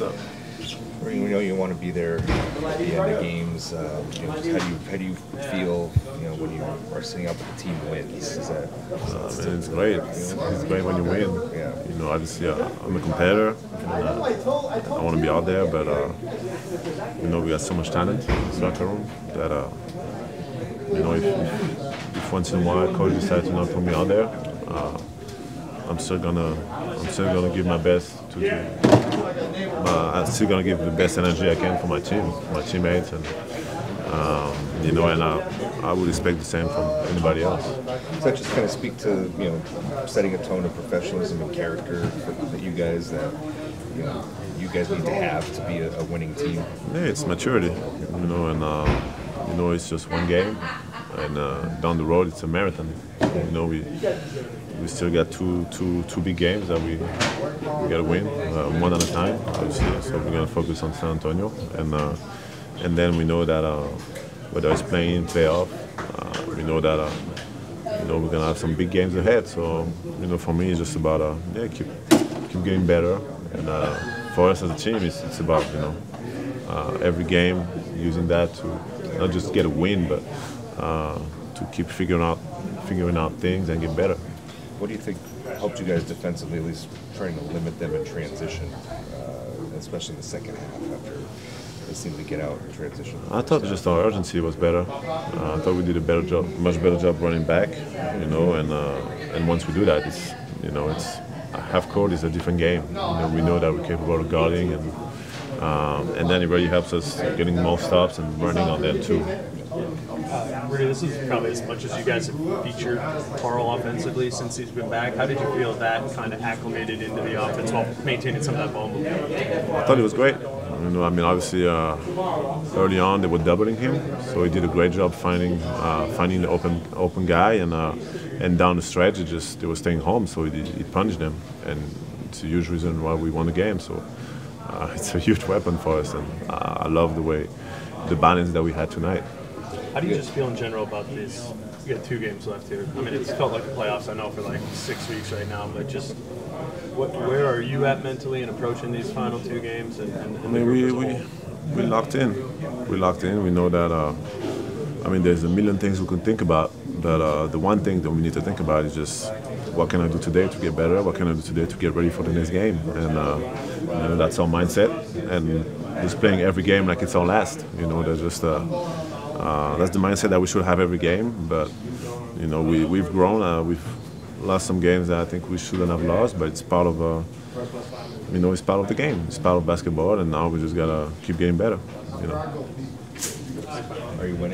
Up? You know you want to be there at the end of games. Uh, you know, how do you how do you feel? You know when you are sitting up and the team wins. Is that? Uh, it's great. It's, it's great when you win. Yeah. You know, obviously, uh, I'm a competitor. And, uh, I want to be out there, but uh, you know, we got so much talent in this locker room that uh, you know, if, if, if once in a while coach decides to not put me out there, uh, I'm still gonna I'm still gonna give my best to. to uh, I'm still gonna give the best energy I can for my team, my teammates, and um, you know, and I, I would expect the same from anybody else. Does that just kind of speak to you know setting a tone of professionalism and character that you guys that you know you guys need to have to be a, a winning team? Yeah, it's maturity, you know, and uh, you know it's just one game, and uh, down the road it's a marathon. You know, we we still got two two two big games that we we got to win, uh, one at a time, obviously. So we're gonna focus on San Antonio, and uh, and then we know that uh, whether it's playing playoff, uh, we know that. Uh, you know, we're gonna have some big games ahead. So, you know, for me, it's just about yeah, keep keep getting better. And for us as a team, it's, it's about you know every game using that to not just get a win, but uh, to keep figuring out figuring out things and get better. What do you think helped you guys defensively, at least trying to limit them in transition, uh, especially in the second half after they seemed to get out in transition? I thought just our urgency was better. Uh, I thought we did a better job, much better job running back, you know. And uh, and once we do that, it's you know it's half court is a different game. You know, we know that we're capable of guarding, and um, and then it really helps us getting more stops and running on them too. Rudy, this is probably as much as you guys have featured Karl offensively since he's been back. How did you feel that kind of acclimated into the offense while maintaining some of that ball movement? I thought it was great. You know, I mean, obviously, uh, early on they were doubling him, so he did a great job finding uh, finding the open open guy, and uh, and down the stretch, it just they were staying home, so he, he punched them, and it's a huge reason why we won the game. So uh, it's a huge weapon for us, and uh, I love the way the balance that we had tonight. How do you just feel in general about this? You got two games left here. I mean, it's felt like the playoffs. I know for like six weeks right now, but just what, where are you at mentally in approaching these final two games? And, and, and I mean, we, we, we locked in. We locked in. We know that. Uh, I mean, there's a million things we can think about, but uh, the one thing that we need to think about is just what can I do today to get better? What can I do today to get ready for the next game? And uh, you know, that's our mindset. And just playing every game like it's our last. You know, there's just uh, uh, that's the mindset that we should have every game. But you know, we we've grown. Uh, we've lost some games that I think we shouldn't have lost, but it's part of uh, you know, it's part of the game. It's part of basketball, and now we just gotta keep getting better. You know. Are you winning?